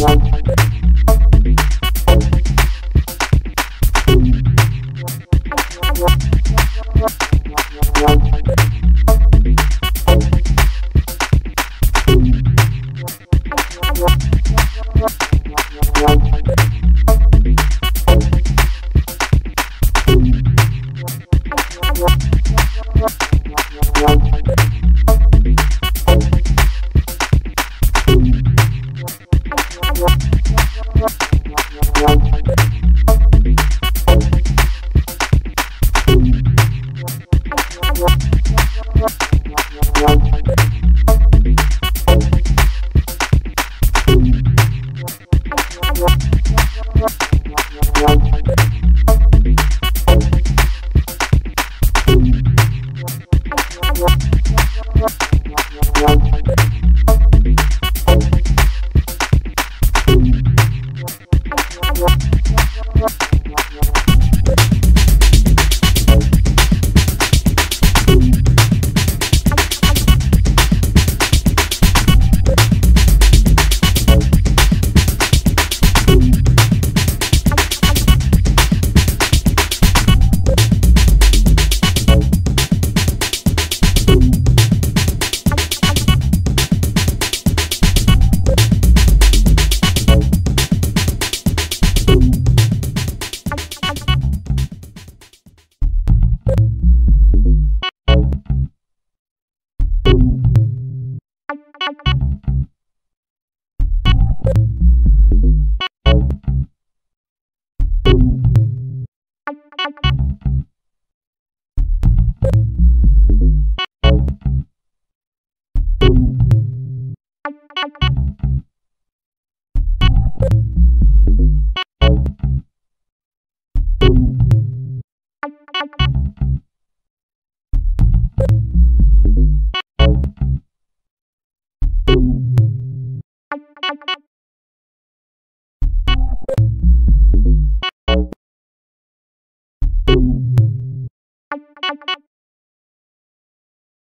Thank you. you